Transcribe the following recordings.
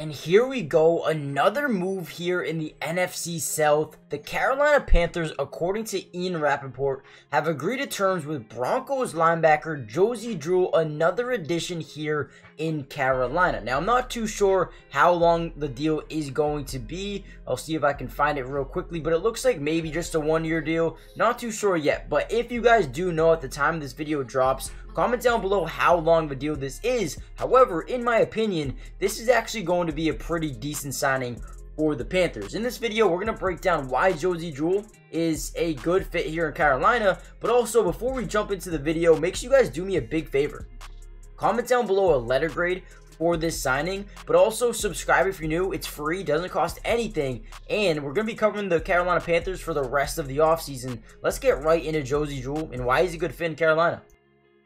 And here we go, another move here in the NFC South. The Carolina Panthers, according to Ian Rapoport, have agreed to terms with Broncos linebacker Josey Jewell, another addition here in Carolina. Now, I'm not too sure how long the deal is going to be. I'll see if I can find it real quickly, but it looks like maybe just a one-year deal. Not too sure yet, but if you guys do know at the time this video drops, Comment down below how long of a deal this is. However, in my opinion, this is actually going to be a pretty decent signing for the Panthers. In this video, we're going to break down why Josey Jewell is a good fit here in Carolina, but also before we jump into the video, make sure you guys do me a big favor. Comment down below a letter grade for this signing, but also subscribe if you're new. It's free, doesn't cost anything, and we're going to be covering the Carolina Panthers for the rest of the offseason. Let's get right into Josey Jewell and why he's a good fit in Carolina.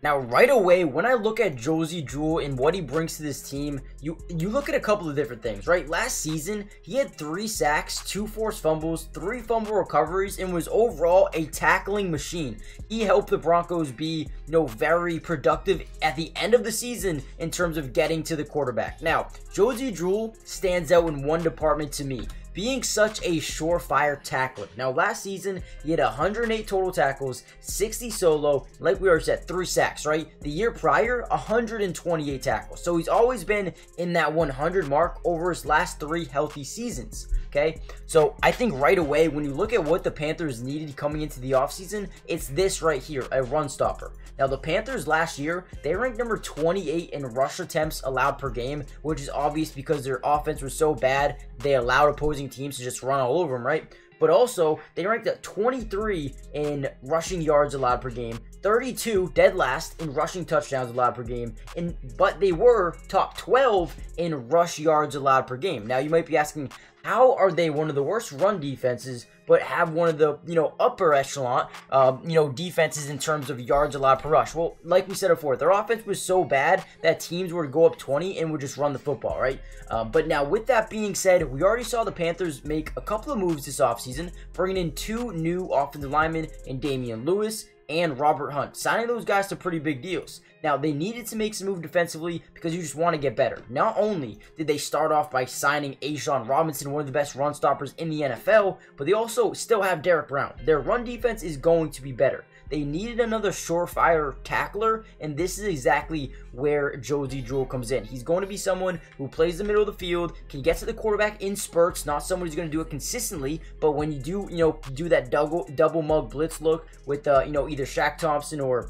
Now, right away, when I look at Josey Jewell and what he brings to this team, you you look at a couple of different things, right? Last season, he had three sacks, two forced fumbles, three fumble recoveries, and was overall a tackling machine. He helped the Broncos be, you know, very productive at the end of the season in terms of getting to the quarterback. Now, Josey Jewell stands out in one department to me being such a surefire tackler. Now, last season, he had 108 total tackles, 60 solo, like we already said, three sacks, right? The year prior, 128 tackles. So he's always been in that 100 mark over his last three healthy seasons. Okay, so I think right away when you look at what the Panthers needed coming into the offseason, it's this right here, a run stopper. Now the Panthers last year, they ranked number 28 in rush attempts allowed per game, which is obvious because their offense was so bad, they allowed opposing teams to just run all over them, right? But also, they ranked at 23 in rushing yards allowed per game, 32 dead last in rushing touchdowns allowed per game, and but they were top 12 in rush yards allowed per game. Now you might be asking, how are they one of the worst run defenses, but have one of the, you know, upper echelon, um, you know, defenses in terms of yards allowed per rush? Well, like we said before, their offense was so bad that teams would go up 20 and would just run the football, right? Um, but now, with that being said, we already saw the Panthers make a couple of moves this offseason, bringing in two new offensive linemen in Damien Lewis and Robert Hunt. Signing those guys to pretty big deals. Now, they needed to make some move defensively because you just want to get better. Not only did they start off by signing A'Shawn Robinson, one of the best run stoppers in the NFL, but they also still have Derrick Brown. Their run defense is going to be better. They needed another surefire tackler, and this is exactly where Josey Jewell comes in. He's going to be someone who plays the middle of the field, can get to the quarterback in spurts, not someone who's going to do it consistently, but when you do, you know, do that double double mug blitz look with, uh, you know, either Shaq Thompson or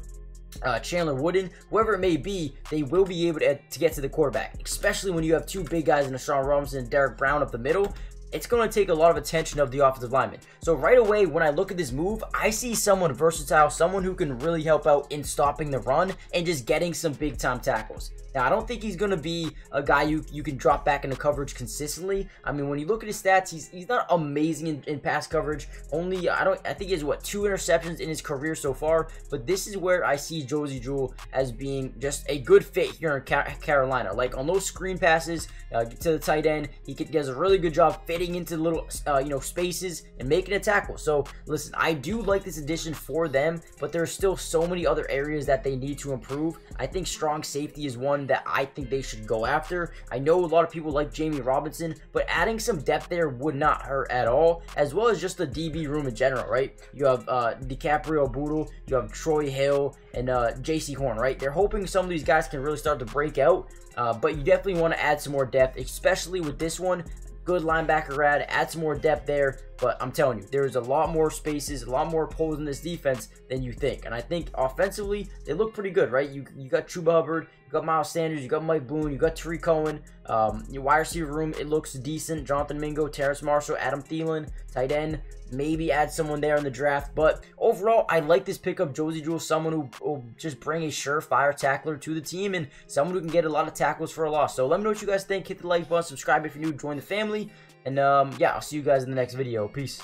uh, Chandler Wooten, whoever it may be, they will be able to, to, get to the quarterback, especially when you have two big guys in Sean Robinson and Derrick Brown up the middle it's going to take a lot of attention of the offensive lineman. So right away, when I look at this move, I see someone versatile, someone who can really help out in stopping the run and just getting some big time tackles. Now, I don't think he's going to be a guy you, you can drop back into coverage consistently. I mean, when you look at his stats, he's, he's not amazing in, in pass coverage. Only, I don't, I think he has, what, two interceptions in his career so far. But this is where I see Josey Jewell as being just a good fit here in Carolina. Like, on those screen passes uh, to the tight end, he does a really good job fitting into little, uh, you know, spaces and making a tackle. So, listen, I do like this addition for them, but there's still so many other areas that they need to improve. I think strong safety is one that I think they should go after. I know a lot of people like Jammie Robinson, but adding some depth there would not hurt at all, as well as just the DB room in general, right? You have uh, DiCaprio Bootle, you have Troy Hill, and uh, Jaycee Horn, right? They're hoping some of these guys can really start to break out, uh, but you definitely want to add some more depth, especially with this one good linebacker add, add some more depth there. But I'm telling you, there's a lot more spaces, a lot more holes in this defense than you think. And I think offensively, they look pretty good, right? You you got Chuba Hubbard, you got Miles Sanders, you got Mike Boone, you got Tarik Cohen. Um, your wide receiver room, it looks decent. Jonathan Mingo, Terrace Marshall, Adam Thielen, tight end. Maybe add someone there in the draft. But overall, I like this pickup. Josey Jewell, someone who will just bring a surefire tackler to the team and someone who can get a lot of tackles for a loss. So let me know what you guys think. Hit the like button, subscribe if you're new, join the family. And um, yeah, I'll see you guys in the next video. Peace.